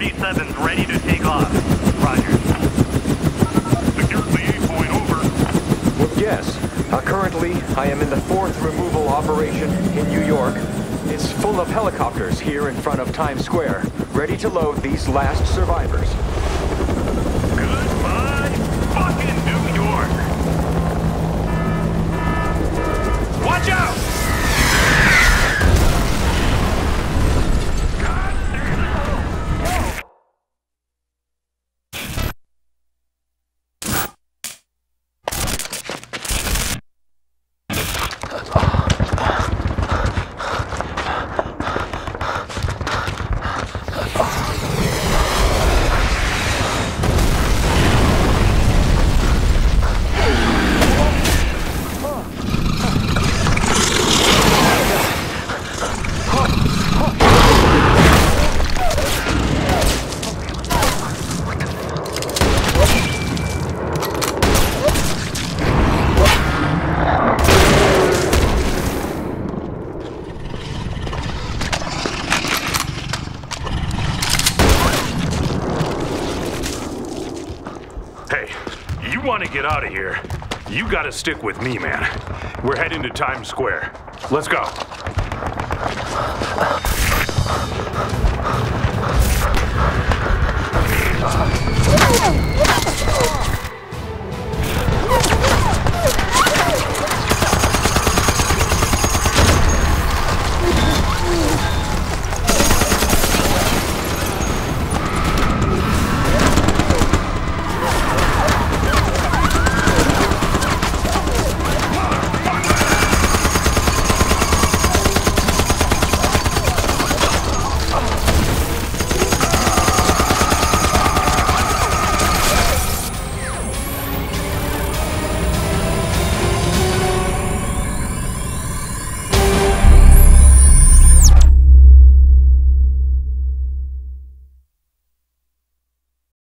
37's ready to take off. Roger. Security 8 point over. Yes. Uh, currently, I am in the fourth removal operation in New York. It's full of helicopters here in front of Times Square, ready to load these last survivors. You want to get out of here? You got to stick with me, man. We're heading to Times Square. Let's go.